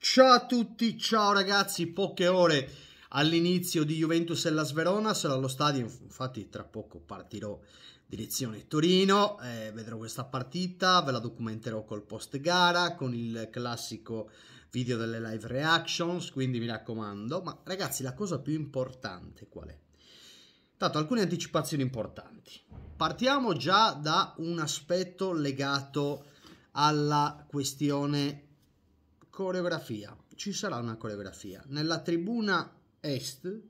Ciao a tutti, ciao ragazzi, poche ore all'inizio di Juventus e la Sverona, sarò allo stadio, infatti tra poco partirò direzione Torino, eh, vedrò questa partita, ve la documenterò col post gara, con il classico video delle live reactions, quindi mi raccomando, ma ragazzi la cosa più importante qual è? Tanto alcune anticipazioni importanti. Partiamo già da un aspetto legato alla questione coreografia. Ci sarà una coreografia. Nella tribuna est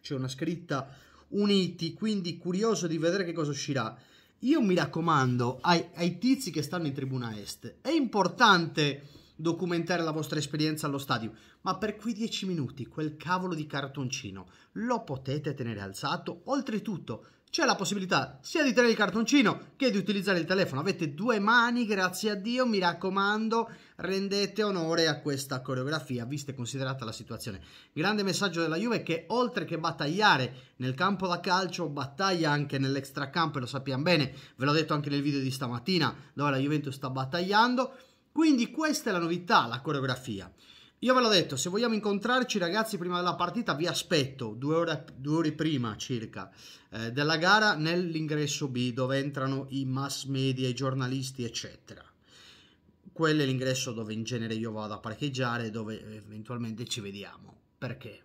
c'è una scritta uniti, quindi curioso di vedere che cosa uscirà. Io mi raccomando ai, ai tizi che stanno in tribuna est, è importante documentare la vostra esperienza allo stadio, ma per quei 10 minuti quel cavolo di cartoncino lo potete tenere alzato. Oltretutto, c'è la possibilità sia di tenere il cartoncino che di utilizzare il telefono. Avete due mani, grazie a Dio, mi raccomando, rendete onore a questa coreografia, vista e considerata la situazione. Grande messaggio della Juve che oltre che battagliare nel campo da calcio, battaglia anche nell'extracampo, lo sappiamo bene, ve l'ho detto anche nel video di stamattina, dove la Juventus sta battagliando. Quindi questa è la novità, la coreografia. Io ve l'ho detto, se vogliamo incontrarci ragazzi prima della partita vi aspetto due ore, due ore prima circa eh, della gara nell'ingresso B dove entrano i mass media, i giornalisti eccetera. Quello è l'ingresso dove in genere io vado a parcheggiare dove eventualmente ci vediamo. Perché?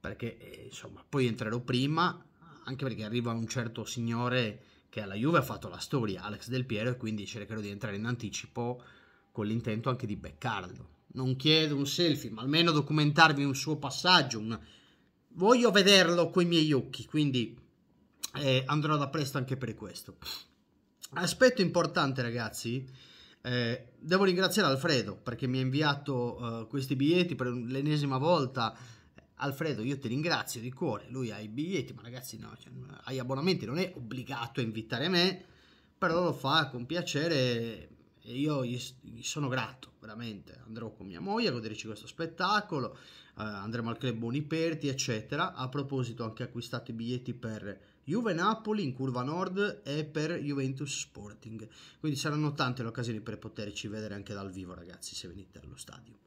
Perché eh, insomma poi entrerò prima anche perché arriva un certo signore che alla Juve ha fatto la storia, Alex Del Piero e quindi cercherò di entrare in anticipo con l'intento anche di beccarlo non chiedo un selfie, ma almeno documentarvi un suo passaggio. Una... Voglio vederlo coi miei occhi, quindi eh, andrò da presto anche per questo. Aspetto importante, ragazzi. Eh, devo ringraziare Alfredo perché mi ha inviato uh, questi biglietti per l'ennesima volta. Alfredo, io ti ringrazio di cuore. Lui ha i biglietti, ma ragazzi, no, cioè, hai abbonamenti, non è obbligato a invitare me, però lo fa con piacere e io gli, gli, sono grato, veramente. Andrò con mia moglie a goderci questo spettacolo, eh, andremo al club Boniperti, eccetera. A proposito, ho anche acquistato i biglietti per Juve Napoli in curva nord e per Juventus Sporting. Quindi saranno tante le occasioni per poterci vedere anche dal vivo, ragazzi, se venite allo stadio.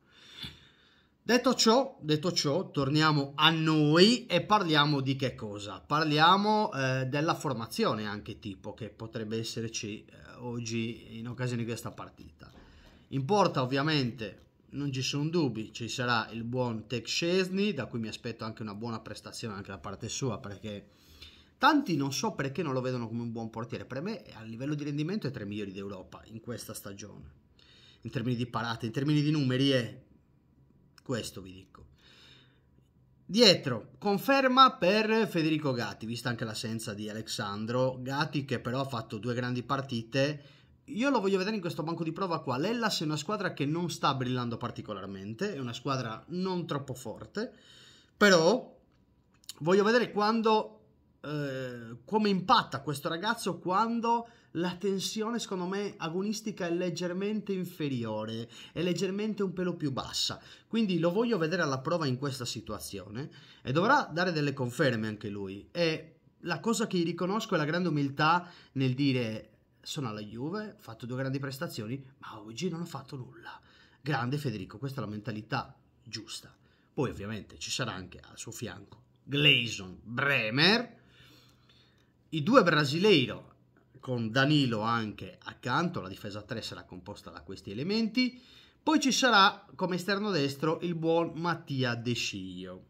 Detto ciò, detto ciò, torniamo a noi e parliamo di che cosa? Parliamo eh, della formazione anche tipo che potrebbe esserci eh, oggi in occasione di questa partita. In porta ovviamente non ci sono dubbi, ci sarà il buon Tech Scesni, da cui mi aspetto anche una buona prestazione anche da parte sua, perché tanti non so perché non lo vedono come un buon portiere, per me a livello di rendimento è tra i migliori d'Europa in questa stagione, in termini di parate, in termini di numeri è questo vi dico. Dietro, conferma per Federico Gatti, vista anche l'assenza di Alexandro. Gatti che però ha fatto due grandi partite. Io lo voglio vedere in questo banco di prova qua. L'Ellas è una squadra che non sta brillando particolarmente, è una squadra non troppo forte, però voglio vedere quando eh, come impatta questo ragazzo quando la tensione secondo me agonistica è leggermente inferiore, è leggermente un pelo più bassa. Quindi lo voglio vedere alla prova in questa situazione e dovrà dare delle conferme anche lui. E la cosa che gli riconosco è la grande umiltà nel dire sono alla Juve, ho fatto due grandi prestazioni, ma oggi non ho fatto nulla. Grande Federico, questa è la mentalità giusta. Poi ovviamente ci sarà anche al suo fianco Gleison Bremer, i due brasileiro con Danilo anche accanto, la difesa 3 sarà composta da questi elementi. Poi ci sarà come esterno destro il buon Mattia De Sciglio,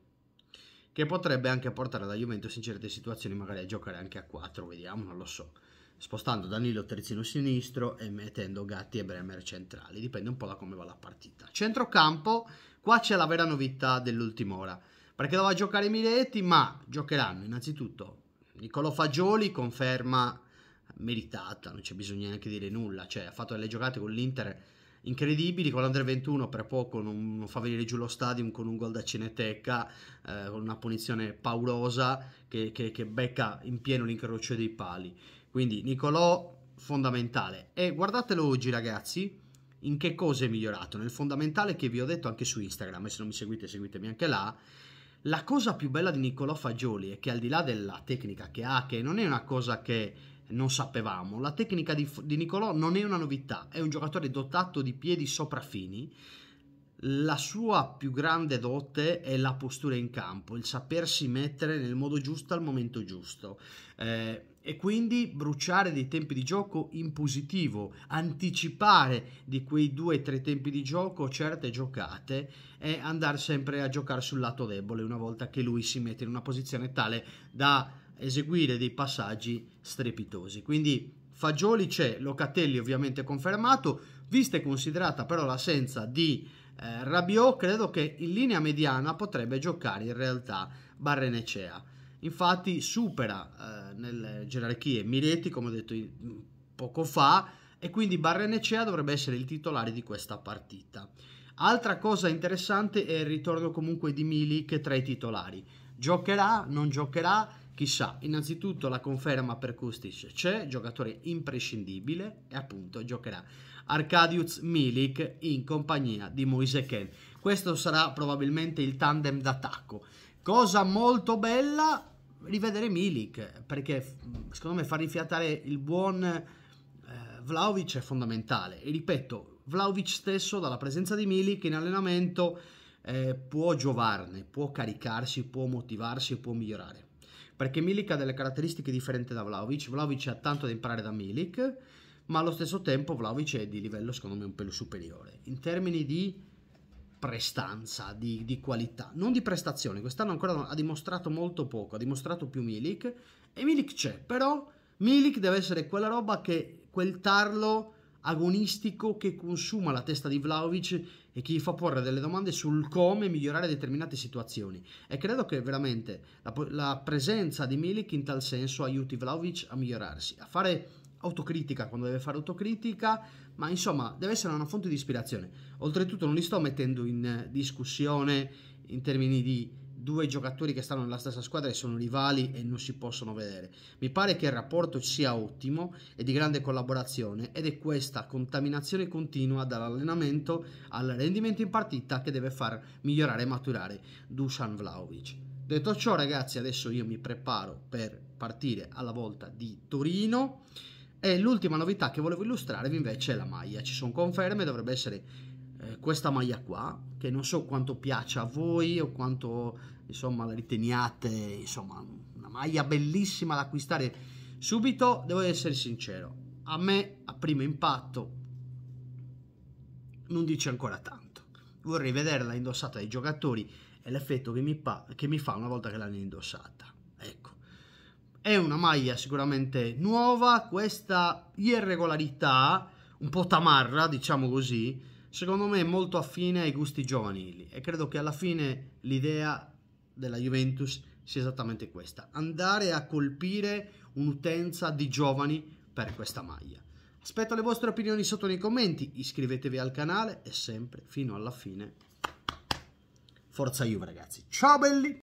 che potrebbe anche portare la Juventus in certe situazioni magari a giocare anche a 4, vediamo, non lo so. Spostando Danilo terzino sinistro e mettendo Gatti e Bremer centrali, dipende un po' da come va la partita. Centrocampo, qua c'è la vera novità dell'ultima ora, perché doveva giocare Miretti, ma giocheranno innanzitutto Niccolò Fagioli, conferma meritata, non c'è bisogno neanche dire nulla, cioè ha fatto delle giocate con l'Inter incredibili, con l'Andre 21 per poco non, non, fa venire giù lo stadium con un gol da Cineteca, eh, con una punizione paurosa che, che, che becca in pieno l'incrocio dei pali. Quindi Nicolò fondamentale. E guardatelo oggi ragazzi, in che cosa è migliorato? Nel fondamentale che vi ho detto anche su Instagram, e se non mi seguite seguitemi anche là, la cosa più bella di Nicolò Fagioli è che al di là della tecnica che ha, che non è una cosa che non sapevamo. La tecnica di, di Nicolò non è una novità, è un giocatore dotato di piedi sopraffini. La sua più grande dote è la postura in campo, il sapersi mettere nel modo giusto al momento giusto eh, e quindi bruciare dei tempi di gioco in positivo, anticipare di quei due o tre tempi di gioco certe giocate e andare sempre a giocare sul lato debole una volta che lui si mette in una posizione tale da eseguire dei passaggi strepitosi. Quindi Fagioli c'è, Locatelli ovviamente confermato, vista e considerata però l'assenza di eh, Rabiot, credo che in linea mediana potrebbe giocare in realtà Barrenecea. Infatti supera eh, nelle gerarchie Miretti, come ho detto poco fa, e quindi Barrenecea dovrebbe essere il titolare di questa partita. Altra cosa interessante è il ritorno comunque di Milik tra i titolari. Giocherà, non giocherà, Chissà, innanzitutto la conferma per Kustic c'è, giocatore imprescindibile e appunto giocherà Arkadiusz Milik in compagnia di Moise Ken. Questo sarà probabilmente il tandem d'attacco. Cosa molto bella rivedere Milik perché secondo me far rifiatare il buon eh, Vlaovic è fondamentale e ripeto, Vlaovic stesso dalla presenza di Milik in allenamento eh, può giovarne, può caricarsi, può motivarsi può migliorare perché Milik ha delle caratteristiche differenti da Vlaovic. Vlaovic ha tanto da imparare da Milik, ma allo stesso tempo Vlaovic è di livello secondo me un pelo superiore. In termini di prestanza, di, di qualità, non di prestazione, quest'anno ancora ha dimostrato molto poco, ha dimostrato più Milik e Milik c'è, però Milik deve essere quella roba che quel tarlo agonistico che consuma la testa di Vlaovic e che gli fa porre delle domande sul come migliorare determinate situazioni. E credo che veramente la, la presenza di Milik in tal senso aiuti Vlaovic a migliorarsi, a fare autocritica quando deve fare autocritica, ma insomma deve essere una fonte di ispirazione. Oltretutto non li sto mettendo in discussione in termini di due giocatori che stanno nella stessa squadra e sono rivali e non si possono vedere. Mi pare che il rapporto sia ottimo e di grande collaborazione ed è questa contaminazione continua dall'allenamento al rendimento in partita che deve far migliorare e maturare Dusan Vlaovic. Detto ciò ragazzi adesso io mi preparo per partire alla volta di Torino e l'ultima novità che volevo illustrarvi invece è la maglia. Ci sono conferme, dovrebbe essere eh, questa maglia qua che non so quanto piaccia a voi o quanto insomma la riteniate insomma una maglia bellissima da acquistare. Subito devo essere sincero a me a primo impatto non dice ancora tanto. Vorrei vederla indossata dai giocatori e l'effetto che mi, pa- che mi fa una volta che l'hanno indossata ecco. È una maglia sicuramente nuova questa irregolarità un po' tamarra diciamo così secondo me è molto affine ai gusti giovanili e credo che alla fine l'idea della Juventus sia esattamente questa, andare a colpire un'utenza di giovani per questa maglia. Aspetto le vostre opinioni sotto nei commenti, iscrivetevi al canale e sempre fino alla fine Forza Juve ragazzi. Ciao belli!